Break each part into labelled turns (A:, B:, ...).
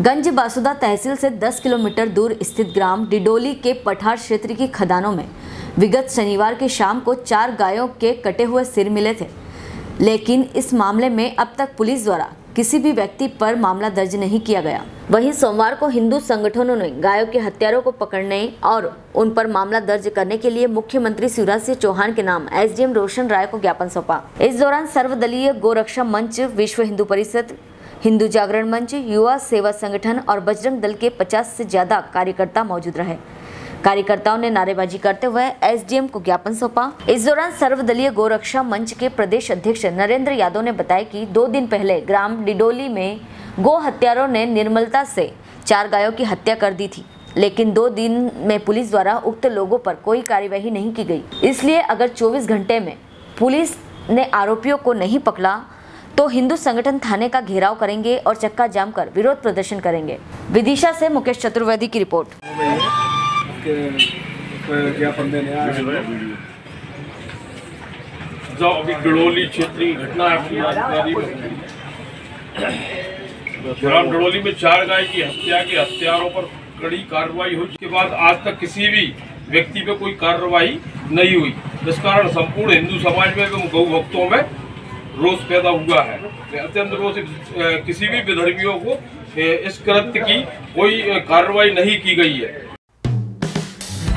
A: गंज बासुदा तहसील से 10 किलोमीटर दूर स्थित ग्राम डिडोली के पठार क्षेत्र की खदानों में विगत शनिवार की शाम को चार गायों के कटे हुए सिर मिले थे। लेकिन इस मामले में अब तक पुलिस द्वारा किसी भी व्यक्ति पर मामला दर्ज नहीं किया गया। वहीं सोमवार को हिंदू संगठनों ने गायों के हत्यारों को पकड़ने और उन पर मामला दर्ज करने के लिए मुख्यमंत्री शिवराज सिंह चौहान के नाम एसडीएम रोशन राय को ज्ञापन सौंपा। इस दौरान सर्वदलीय गोरक्षा मंच विश्व हिंदू परिषद हिंदू जागरण मंच, युवा सेवा संगठन और बजरंग दल के 50 से ज़्यादा कार्यकर्ता मौजूद रहे। कार्यकर्ताओं ने नारेबाजी करते हुए एसडीएम को ज्ञापन सौंपा। इस दौरान सर्वदलीय गोरक्षा मंच के प्रदेश अध्यक्ष नरेंद्र यादव ने बताया कि दो दिन पहले ग्राम डिडोली में गो हत्यारों ने निर्मलता से चार गायों की हत्या कर दी थी। लेकिन दो दिन में पुलिस द्वारा उक्त लोगों पर कोई कार्यवाही नहीं की गई। इसलिए अगर 24 घंटे में पुलिस ने आरोपियों को नहीं पकड़ा तो हिंदू संगठन थाने का घेराव करेंगे और चक्का जाम कर विरोध प्रदर्शन करेंगे। विदिशा से मुकेश चतुर्वेदी की रिपोर्ट।
B: की में चार गाय की हत्या के हत्यारों पर कड़ी कार्रवाई हुई। उसके बाद आज तक किसी भी व्यक्ति पे कोई कार्रवाई नहीं हुई। जिस कारण संपूर्ण हिंदू समाज में एवं गौ भक्तों में रोष पैदा हुआ है। अत्यंत रोष किसी भी विधर्मियों को इस कृत्य की कोई कार्रवाई नहीं की गई है।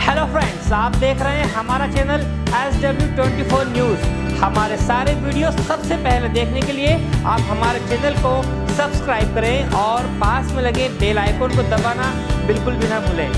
C: हेलो फ्रेंड्स आप देख रहे हैं हमारा channel S W twenty four news हमारे सारे वीडियो सबसे पहले देखने के लिए आप हमारे चैनल को सब्सक्राइब करें और पास में लगे बेल आइकोन को दबाना बिल्कुल भी ना भूलें।